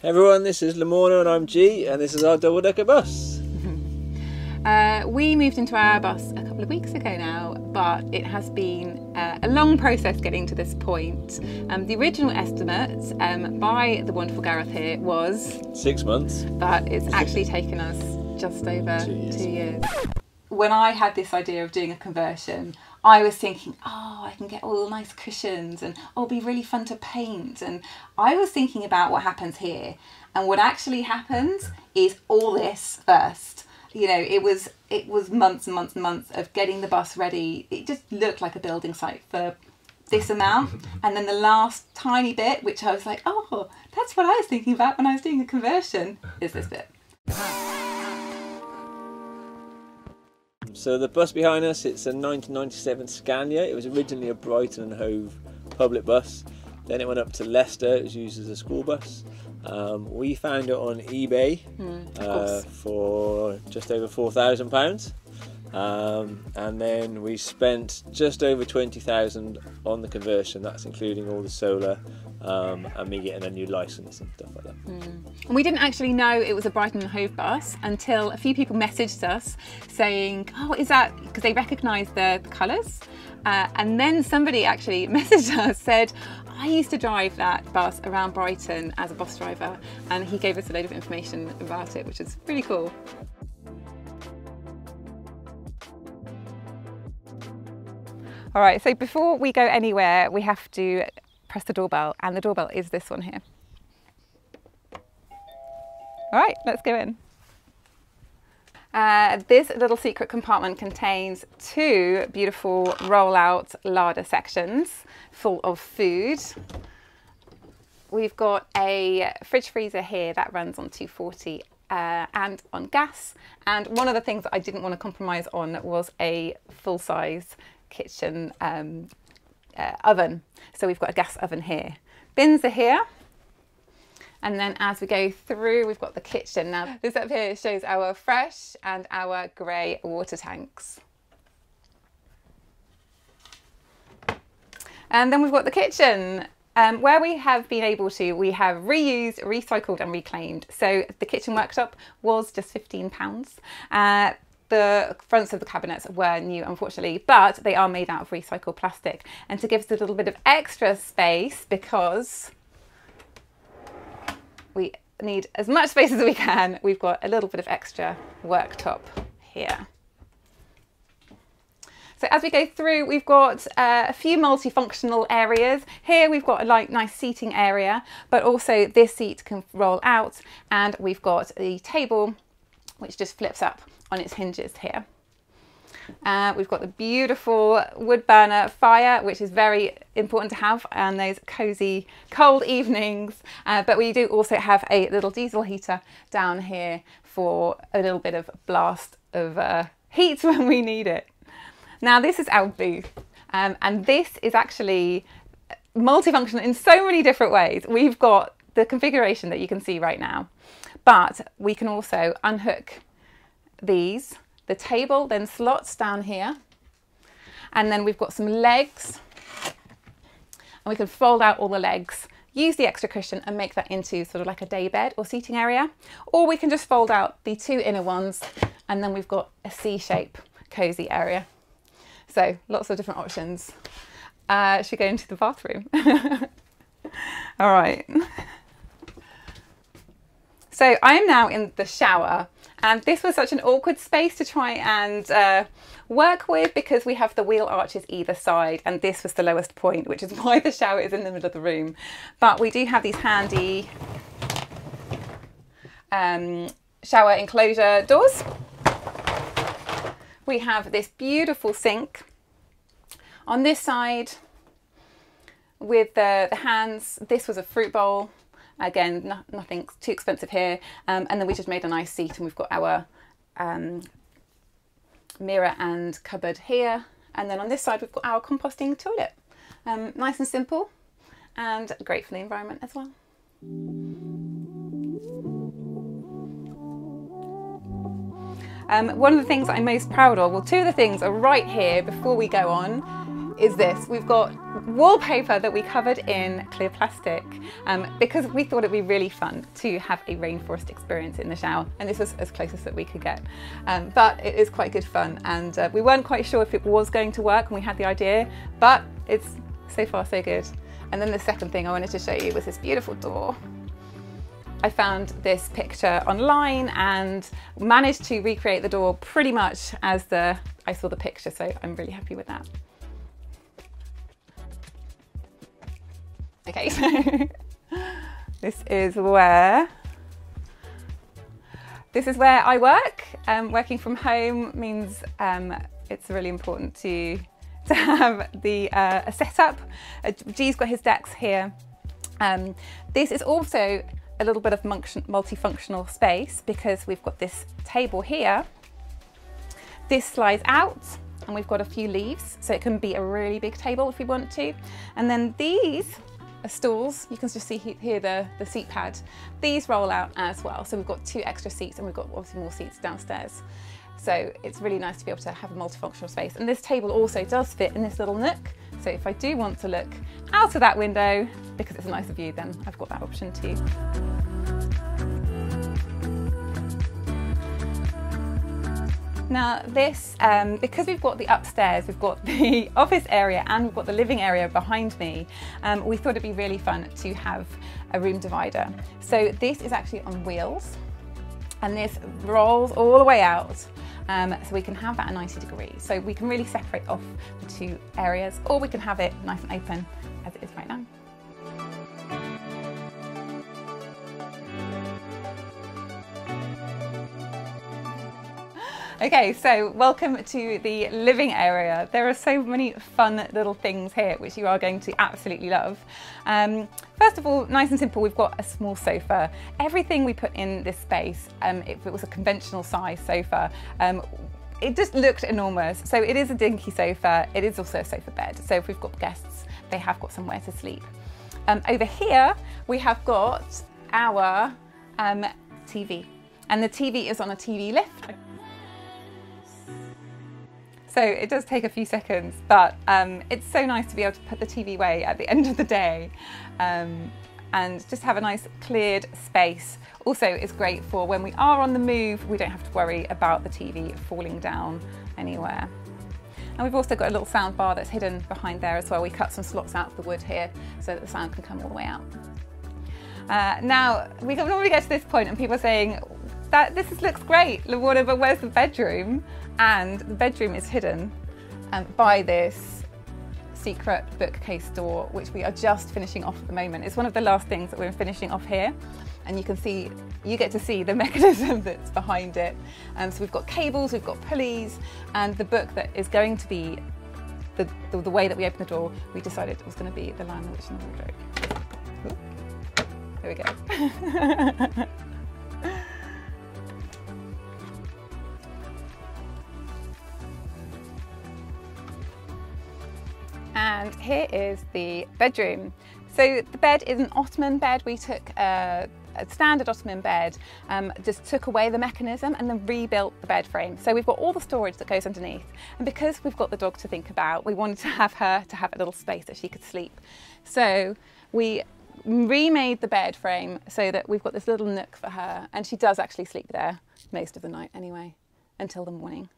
Hey everyone, this is Lamorna and I'm G, and this is our double decker bus. Uh, we moved into our bus a couple of weeks ago now, but it has been uh, a long process getting to this point. Um, the original estimate um, by the wonderful Gareth here was, Six months. but it's actually taken us just over Two years. two years. When I had this idea of doing a conversion, I was thinking, oh, I can get all the nice cushions and oh, it'll be really fun to paint. And I was thinking about what happens here. And what actually happens is all this first. You know, it was it was months and months and months of getting the bus ready. It just looked like a building site for this amount. And then the last tiny bit, which I was like, oh, that's what I was thinking about when I was doing a conversion, is this bit. So the bus behind us, it's a 1997 Scania. It was originally a Brighton and Hove public bus. Then it went up to Leicester. It was used as a school bus. Um, we found it on eBay uh, for just over four thousand pounds, um, and then we spent just over twenty thousand on the conversion. That's including all the solar um, and me getting a new license and stuff like that. And we didn't actually know it was a Brighton and Hove bus until a few people messaged us saying, "Oh, is that?" Because they recognised the, the colours, uh, and then somebody actually messaged us said, "I used to drive that bus around Brighton as a bus driver," and he gave us a load of information about it, which is really cool. All right, so before we go anywhere, we have to press the doorbell, and the doorbell is this one here. All right, let's go in. Uh, this little secret compartment contains two beautiful roll-out larder sections full of food. We've got a fridge freezer here that runs on 240 uh, and on gas. And one of the things that I didn't want to compromise on was a full-size kitchen um, uh, oven. So we've got a gas oven here. Bins are here. And then as we go through, we've got the kitchen. Now, this up here shows our fresh and our grey water tanks. And then we've got the kitchen. Um, where we have been able to, we have reused, recycled and reclaimed. So the kitchen worktop was just £15. Uh, the fronts of the cabinets were new, unfortunately, but they are made out of recycled plastic. And to give us a little bit of extra space, because we need as much space as we can, we've got a little bit of extra worktop here. So as we go through, we've got uh, a few multifunctional areas. Here we've got a nice seating area, but also this seat can roll out and we've got the table which just flips up on its hinges here. Uh, we've got the beautiful wood burner fire, which is very important to have on those cozy cold evenings. Uh, but we do also have a little diesel heater down here for a little bit of blast of uh, heat when we need it. Now this is our booth um, and this is actually multifunctional in so many different ways. We've got the configuration that you can see right now, but we can also unhook these. The table then slots down here and then we've got some legs and we can fold out all the legs use the extra cushion and make that into sort of like a day bed or seating area or we can just fold out the two inner ones and then we've got a C-shape cozy area. So lots of different options. Uh, should go into the bathroom? All right. So I am now in the shower and this was such an awkward space to try and uh, work with because we have the wheel arches either side and this was the lowest point which is why the shower is in the middle of the room. But we do have these handy um, shower enclosure doors. We have this beautiful sink on this side with the, the hands. This was a fruit bowl Again, no, nothing too expensive here. Um, and then we just made a nice seat and we've got our um, mirror and cupboard here. And then on this side, we've got our composting toilet. Um, nice and simple and great for the environment as well. Um, one of the things I'm most proud of, well, two of the things are right here before we go on. Is this. We've got wallpaper that we covered in clear plastic um, because we thought it'd be really fun to have a rainforest experience in the shower and this was as close as that we could get. Um, but it is quite good fun and uh, we weren't quite sure if it was going to work and we had the idea, but it's so far so good. And then the second thing I wanted to show you was this beautiful door. I found this picture online and managed to recreate the door pretty much as the I saw the picture, so I'm really happy with that. Okay, so this is where this is where I work. Um, working from home means um, it's really important to to have the uh, a setup. Uh, G's got his decks here. Um, this is also a little bit of multifunctional space because we've got this table here. This slides out and we've got a few leaves, so it can be a really big table if we want to. And then these are stools. You can just see here the, the seat pad. These roll out as well. So we've got two extra seats and we've got obviously more seats downstairs. So it's really nice to be able to have a multifunctional space. And this table also does fit in this little nook. So if I do want to look out of that window, because it's a nicer view, then I've got that option too. Now this, um, because we've got the upstairs, we've got the office area and we've got the living area behind me, um, we thought it'd be really fun to have a room divider. So this is actually on wheels and this rolls all the way out um, so we can have that at 90 degrees. So we can really separate off the two areas or we can have it nice and open Okay, so welcome to the living area. There are so many fun little things here which you are going to absolutely love. Um, first of all, nice and simple, we've got a small sofa. Everything we put in this space, um, if it was a conventional size sofa, um, it just looked enormous. So it is a dinky sofa. It is also a sofa bed. So if we've got guests, they have got somewhere to sleep. Um, over here, we have got our um, TV. And the TV is on a TV lift. So it does take a few seconds, but um, it's so nice to be able to put the TV away at the end of the day um, and just have a nice cleared space. Also, it's great for when we are on the move, we don't have to worry about the TV falling down anywhere. And we've also got a little sound bar that's hidden behind there as well. We cut some slots out of the wood here so that the sound can come all the way out. Uh, now, we normally get to this point and people are saying, that this is, looks great, Lamorna, but where's the bedroom? And the bedroom is hidden um, by this secret bookcase door, which we are just finishing off at the moment. It's one of the last things that we're finishing off here. And you can see, you get to see the mechanism that's behind it. Um, so we've got cables, we've got pulleys, and the book that is going to be the, the, the way that we open the door, we decided it was going to be The Lion, the Witch and the Wardrobe. There we go. and here is the bedroom. So the bed is an Ottoman bed. We took a, a standard Ottoman bed, um, just took away the mechanism and then rebuilt the bed frame. So we've got all the storage that goes underneath. And because we've got the dog to think about, we wanted to have her to have a little space that she could sleep. So we remade the bed frame so that we've got this little nook for her and she does actually sleep there most of the night anyway, until the morning.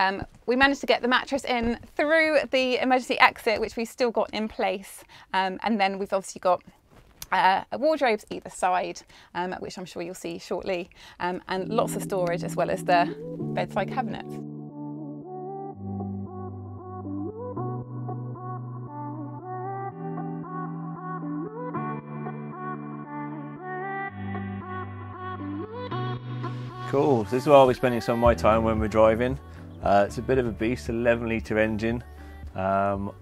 Um, we managed to get the mattress in through the emergency exit, which we've still got in place. Um, and then we've obviously got uh, wardrobes either side, um, which I'm sure you'll see shortly, um, and lots of storage as well as the bedside cabinets. Cool, this is where I'll be spending some of my time when we're driving. Uh, it's a bit of a beast, 11 litre engine. Um,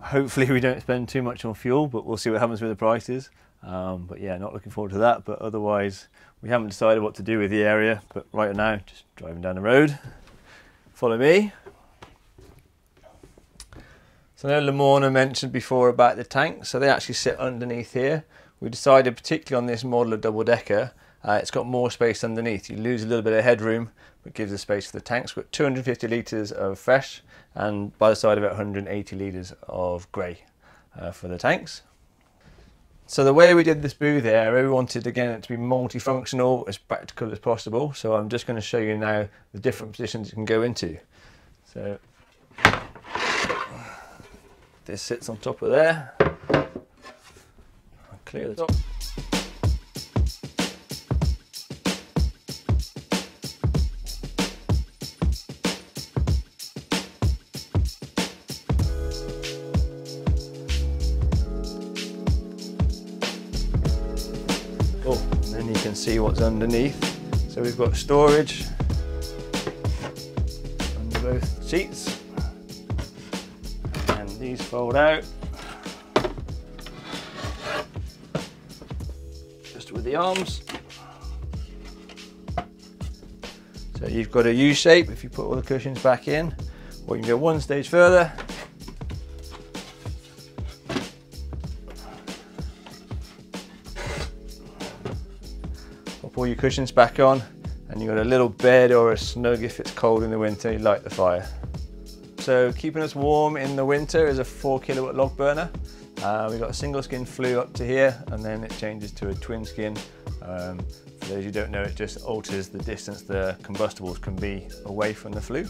hopefully we don't spend too much on fuel, but we'll see what happens with the prices. Um, but yeah, not looking forward to that. But otherwise, we haven't decided what to do with the area. But right now, just driving down the road. Follow me. So I know Lamorna mentioned before about the tanks. So they actually sit underneath here. We decided, particularly on this model of double decker, uh, it's got more space underneath. You lose a little bit of headroom, but gives the space for the tanks. We've got 250 litres of fresh, and by the side of it, 180 litres of grey uh, for the tanks. So the way we did this booth area, we wanted again it to be multifunctional, as practical as possible. So I'm just going to show you now the different positions you can go into. So this sits on top of there. I'll clear the top. Oh, and then you can see what's underneath. So we've got storage under both seats. And these fold out. Just with the arms. So you've got a U shape if you put all the cushions back in, or you can go one stage further all your cushions back on and you've got a little bed or a snug if it's cold in the winter, you light the fire. So keeping us warm in the winter is a four kilowatt log burner. Uh, we've got a single skin flue up to here and then it changes to a twin skin. Um, for those who don't know, it just alters the distance the combustibles can be away from the flue.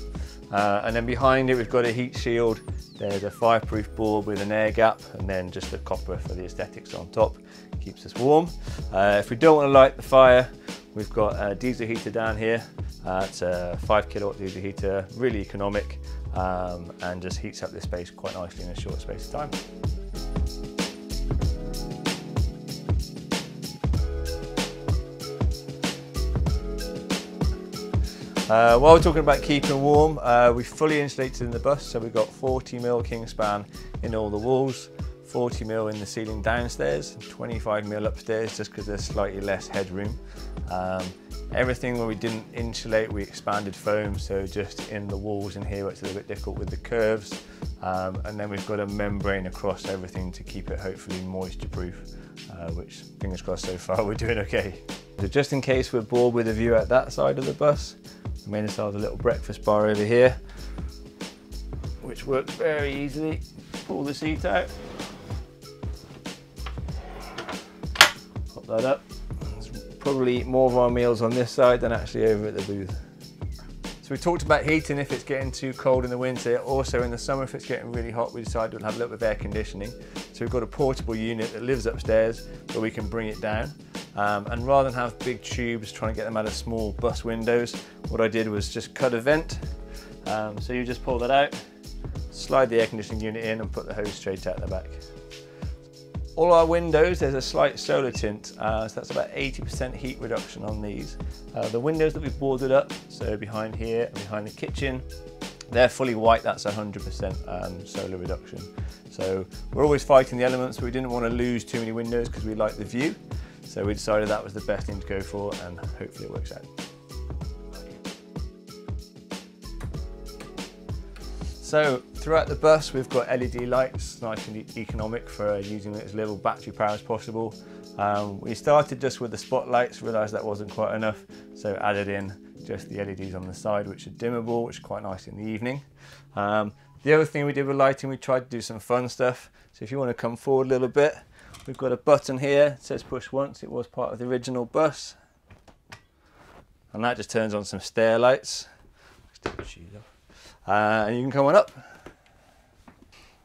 Uh, and then behind it, we've got a heat shield. There's a fireproof board with an air gap and then just a copper for the aesthetics on top. Keeps us warm. Uh, if we don't want to light the fire, we've got a diesel heater down here. Uh, it's a five kilowatt diesel heater, really economic um, and just heats up this space quite nicely in a short space of time. Uh, while we're talking about keeping warm, uh, we fully insulated in the bus, so we've got 40 mil Kingspan in all the walls, 40 mil in the ceiling downstairs, 25 mil upstairs just because there's slightly less headroom. Um, everything where we didn't insulate, we expanded foam, so just in the walls in here it's a little bit difficult with the curves. Um, and then we've got a membrane across everything to keep it hopefully moisture proof, uh, which fingers crossed so far we're doing okay. So just in case we're bored with the view at that side of the bus, we made ourselves a little breakfast bar over here, which works very easily. Pull the seat out, pop that up. There's probably more of our meals on this side than actually over at the booth. So we talked about heating if it's getting too cold in the winter. Also in the summer, if it's getting really hot, we decided we'll have a little bit of air conditioning. So we've got a portable unit that lives upstairs, but we can bring it down. Um, and rather than have big tubes trying to get them out of small bus windows, what I did was just cut a vent. Um, so you just pull that out, slide the air conditioning unit in and put the hose straight out the back. All our windows, there's a slight solar tint, uh, so that's about 80% heat reduction on these. Uh, the windows that we've boarded up, so behind here and behind the kitchen, they're fully white, that's 100% um, solar reduction. So we're always fighting the elements, but we didn't want to lose too many windows because we like the view. So we decided that was the best thing to go for and hopefully it works out. So throughout the bus we've got LED lights, nice and economic for using as little battery power as possible. Um, we started just with the spotlights, realised that wasn't quite enough, so added in just the LEDs on the side which are dimmable, which is quite nice in the evening. Um, the other thing we did with lighting, we tried to do some fun stuff. So if you want to come forward a little bit, we've got a button here, it says push once, it was part of the original bus. And that just turns on some stair lights. Uh, and you can come on up.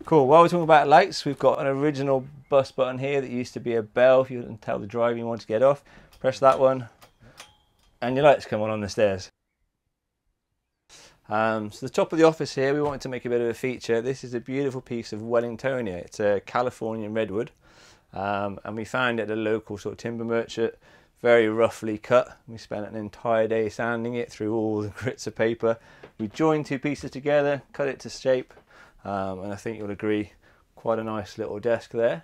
Cool, while we're talking about lights, we've got an original bus button here that used to be a bell. If you didn't tell the driver you want to get off, press that one and your lights come on on the stairs. Um, so the top of the office here, we wanted to make a bit of a feature. This is a beautiful piece of Wellingtonia. It's a Californian redwood. Um, and we found it at a local sort of timber merchant, very roughly cut. We spent an entire day sanding it through all the grits of paper. We joined two pieces together, cut it to shape, um, and I think you'll agree, quite a nice little desk there.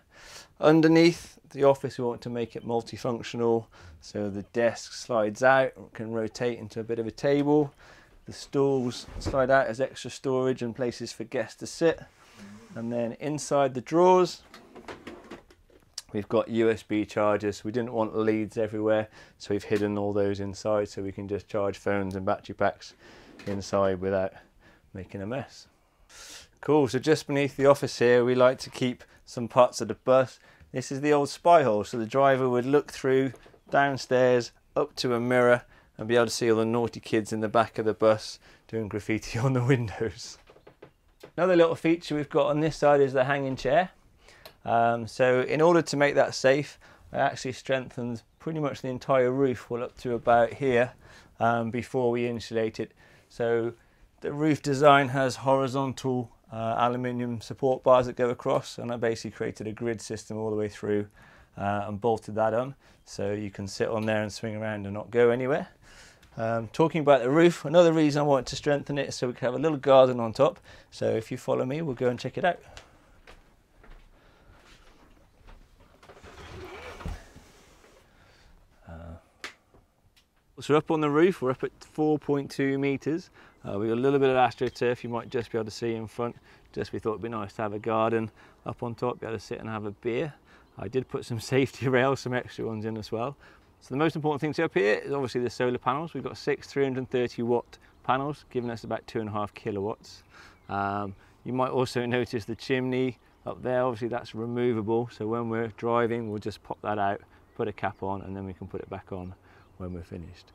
Underneath the office, we want to make it multifunctional, so the desk slides out, can rotate into a bit of a table. The stools slide out as extra storage and places for guests to sit. And then inside the drawers, We've got USB chargers. We didn't want leads everywhere, so we've hidden all those inside so we can just charge phones and battery packs inside without making a mess. Cool, so just beneath the office here, we like to keep some parts of the bus. This is the old spy hole, so the driver would look through downstairs up to a mirror and be able to see all the naughty kids in the back of the bus doing graffiti on the windows. Another little feature we've got on this side is the hanging chair. Um, so in order to make that safe, I actually strengthened pretty much the entire roof well up to about here um, before we insulate it. So the roof design has horizontal uh, aluminium support bars that go across and I basically created a grid system all the way through uh, and bolted that on so you can sit on there and swing around and not go anywhere. Um, talking about the roof, another reason I wanted to strengthen it is so we can have a little garden on top. So if you follow me, we'll go and check it out. Uh, so up on the roof, we're up at 4.2 metres. Uh, we've got a little bit of astroturf you might just be able to see in front. Just we thought it'd be nice to have a garden up on top, be able to sit and have a beer. I did put some safety rails, some extra ones in as well. So the most important thing to up here is obviously the solar panels. We've got six 330 watt panels, giving us about two and a half kilowatts. Um, you might also notice the chimney up there, obviously that's removable. So when we're driving, we'll just pop that out, put a cap on, and then we can put it back on when we're finished.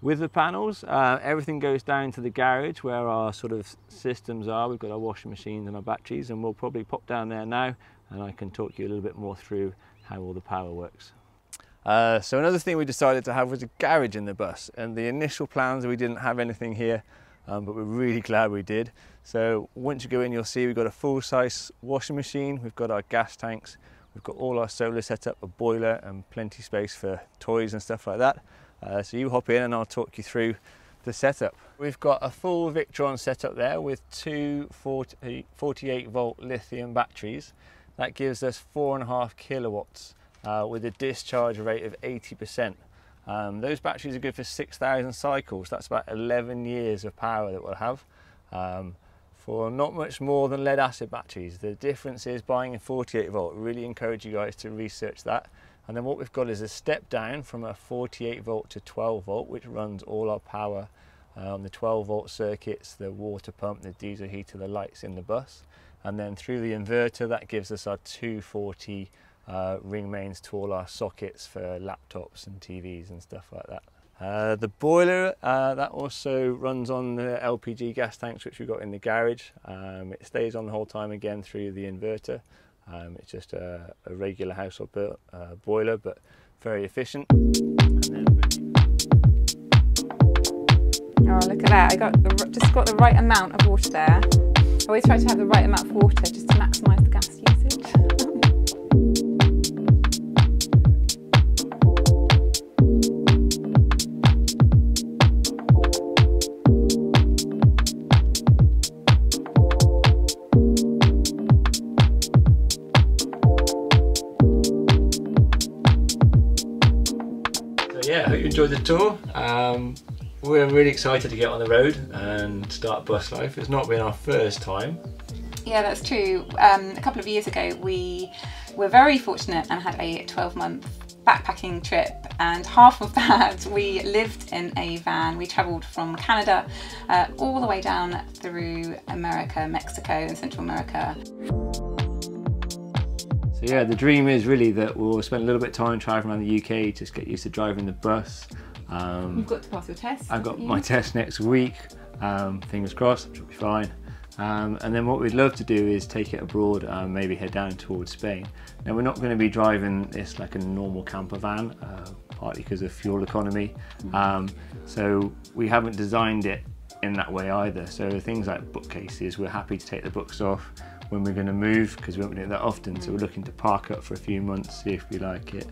With the panels, uh, everything goes down to the garage where our sort of systems are. We've got our washing machines and our batteries, and we'll probably pop down there now, and I can talk you a little bit more through how all the power works. Uh, so another thing we decided to have was a garage in the bus and the initial plans we didn't have anything here um, but we're really glad we did. So once you go in you'll see we've got a full size washing machine, we've got our gas tanks, we've got all our solar set up, a boiler and plenty space for toys and stuff like that. Uh, so you hop in and I'll talk you through the setup. We've got a full Victron setup there with two 40, 48 volt lithium batteries. That gives us four and a half kilowatts uh, with a discharge rate of 80%. Um, those batteries are good for 6,000 cycles. That's about 11 years of power that we'll have um, for not much more than lead acid batteries. The difference is buying a 48 volt. Really encourage you guys to research that. And then what we've got is a step down from a 48 volt to 12 volt, which runs all our power um, the 12 volt circuits, the water pump, the diesel heater, the lights in the bus. And then through the inverter, that gives us our 240 uh, ring mains to all our sockets for laptops and TVs and stuff like that. Uh, the boiler, uh, that also runs on the LPG gas tanks which we've got in the garage. Um, it stays on the whole time again through the inverter. Um, it's just a, a regular household uh, boiler but very efficient. Oh look at that, I got the, just got the right amount of water there. I always try to have the right amount of water just to maximise the gas usage. enjoyed the tour. Um, we're really excited to get on the road and start bus life. It's not been our first time. Yeah, that's true. Um, a couple of years ago, we were very fortunate and had a 12 month backpacking trip and half of that we lived in a van. We travelled from Canada uh, all the way down through America, Mexico and Central America. So yeah, the dream is really that we'll spend a little bit of time driving around the UK, just get used to driving the bus. Um, You've got to pass your test. I've got my test next week. Um, fingers crossed, should be fine. Um, and then what we'd love to do is take it abroad and maybe head down towards Spain. Now we're not going to be driving this like a normal camper van, uh, partly because of fuel economy. Mm-hmm. Um, so we haven't designed it in that way either. So things like bookcases, we're happy to take the books off when we're going to move because we won't do it that often. So we're looking to park up for a few months, see if we like it,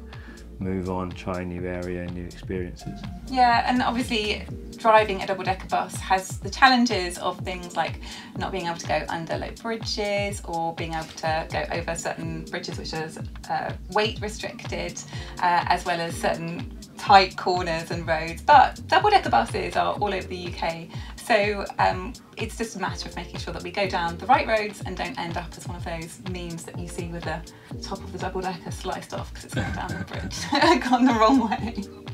move on, try a new area, new experiences. Yeah, and obviously driving a double decker bus has the challenges of things like not being able to go under low bridges or being able to go over certain bridges which are uh, weight restricted, uh, as well as certain tight corners and roads. But double decker buses are all over the UK So um, it's just a matter of making sure that we go down the right roads and don't end up as one of those memes that you see with the top of the double decker sliced off because it's gone down the bridge, gone the wrong way.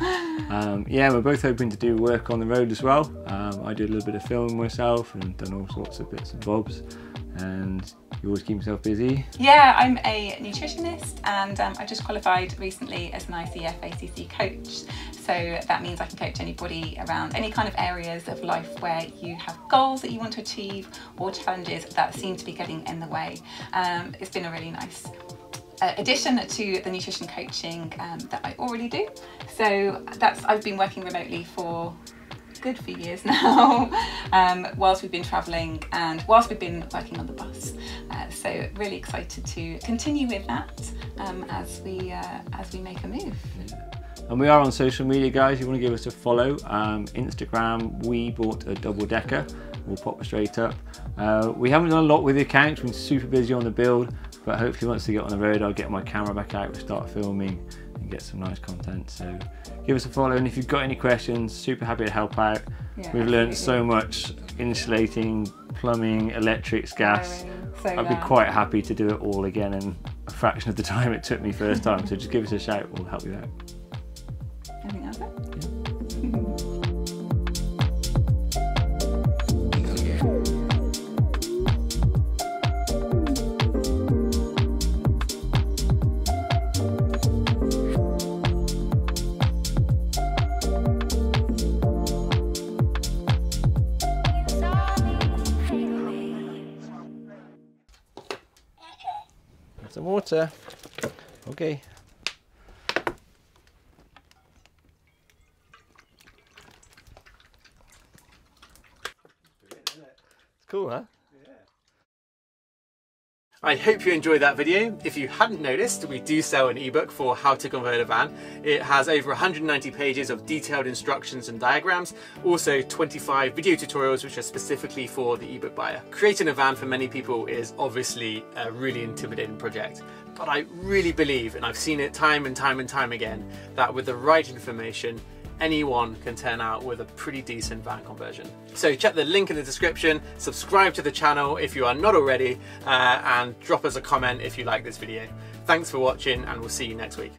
Um, yeah, we're both hoping to do work on the road as well. Um, I do a little bit of filming myself and done all sorts of bits and bobs. And you always keep yourself busy. Yeah, I'm a nutritionist and um, I just qualified recently as an ICF ACC coach. So that means I can coach anybody around any kind of areas of life where you have goals that you want to achieve or challenges that seem to be getting in the way. Um, it's been a really nice uh, addition to the nutrition coaching um, that I already do. So that's I've been working remotely for good few years now, um, whilst we've been travelling and whilst we've been working on the bus. Uh, so really excited to continue with that um, as we uh, as we make a move. And we are on social media, guys. You want to give us a follow. Um, Instagram, we bought a double decker. We'll pop straight up. Uh, we haven't done a lot with the account. We've been super busy on the build, but hopefully once we get on the road, I'll get my camera back out, we'll start filming and get some nice content. So give us a follow. And if you've got any questions, super happy to help out. Yeah, We've learned so much insulating, plumbing, electrics, gas. So, I'd be quite happy to do it all again in a fraction of the time it took me first time. so just give us a shout, we'll help you out. I think that's it. Some water. Uh, okay. It's cool, huh? I hope you enjoyed that video. If you hadn't noticed, we do sell an ebook for how to convert a van. It has over 190 pages of detailed instructions and diagrams, also 25 video tutorials which are specifically for the ebook buyer. Creating a van for many people is obviously a really intimidating project, but I really believe, and I've seen it time and time and time again, that with the right information, anyone can turn out with a pretty decent van conversion. So check the link in the description, subscribe to the channel if you are not already, uh, and drop us a comment if you like this video. Thanks for watching and we'll see you next week.